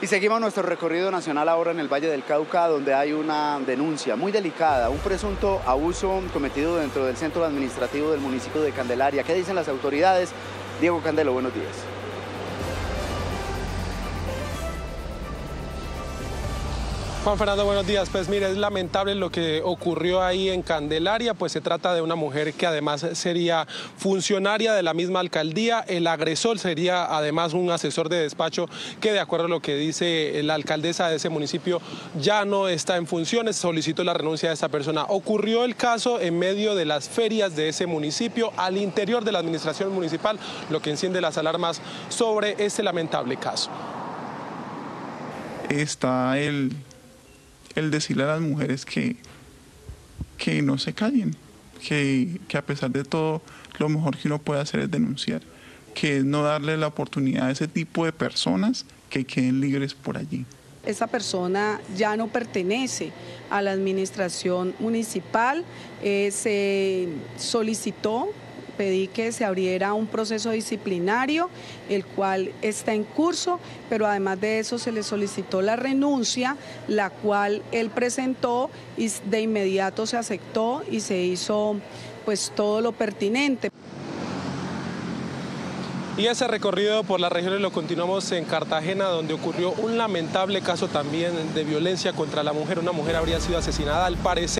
Y seguimos nuestro recorrido nacional ahora en el Valle del Cauca, donde hay una denuncia muy delicada, un presunto abuso cometido dentro del centro administrativo del municipio de Candelaria. ¿Qué dicen las autoridades? Diego Candelo, buenos días. Juan Fernando, buenos días. Pues mire, es lamentable lo que ocurrió ahí en Candelaria, pues se trata de una mujer que además sería funcionaria de la misma alcaldía. El agresor sería además un asesor de despacho que de acuerdo a lo que dice la alcaldesa de ese municipio ya no está en funciones, solicitó la renuncia de esta persona. Ocurrió el caso en medio de las ferias de ese municipio, al interior de la administración municipal, lo que enciende las alarmas sobre este lamentable caso. Está el el decirle a las mujeres que, que no se callen, que, que a pesar de todo lo mejor que uno puede hacer es denunciar, que es no darle la oportunidad a ese tipo de personas que queden libres por allí. Esa persona ya no pertenece a la administración municipal, eh, se solicitó pedí que se abriera un proceso disciplinario, el cual está en curso, pero además de eso se le solicitó la renuncia, la cual él presentó y de inmediato se aceptó y se hizo pues todo lo pertinente. Y ese recorrido por las regiones lo continuamos en Cartagena, donde ocurrió un lamentable caso también de violencia contra la mujer. Una mujer habría sido asesinada al parecer.